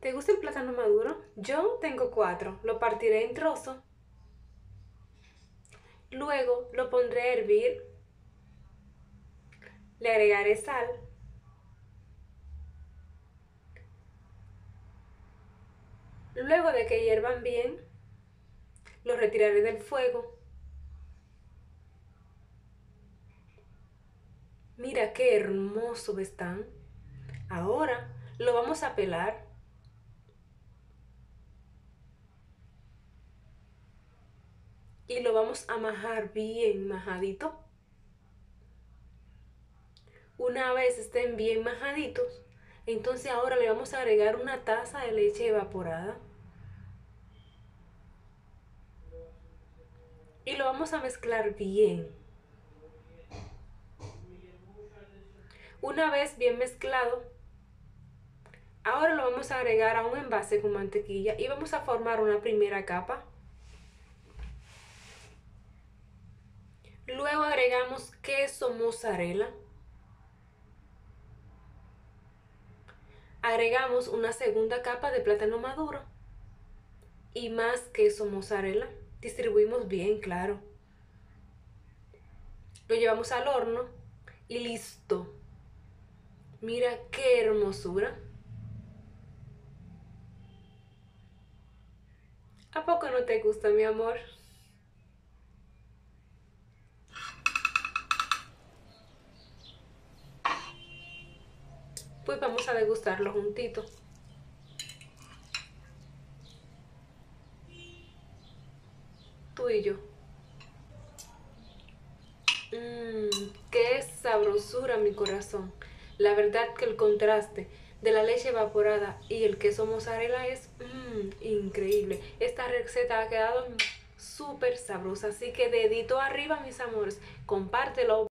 ¿Te gusta el plátano maduro? Yo tengo cuatro. Lo partiré en trozos. Luego lo pondré a hervir. Le agregaré sal. Luego de que hiervan bien, lo retiraré del fuego. Mira qué hermoso están. Ahora lo vamos a pelar. Y lo vamos a majar bien majadito. Una vez estén bien majaditos, entonces ahora le vamos a agregar una taza de leche evaporada. Y lo vamos a mezclar bien. Una vez bien mezclado, ahora lo vamos a agregar a un envase con mantequilla y vamos a formar una primera capa. Luego agregamos queso mozzarella. Agregamos una segunda capa de plátano maduro y más queso mozzarella. Distribuimos bien, claro. Lo llevamos al horno y listo. Mira qué hermosura. ¿A poco no te gusta, mi amor? Pues vamos a degustarlo juntito. Tú y yo. Mmm, qué sabrosura mi corazón. La verdad que el contraste de la leche evaporada y el queso mozzarella es mmm, increíble. Esta receta ha quedado súper sabrosa, así que dedito arriba mis amores, compártelo.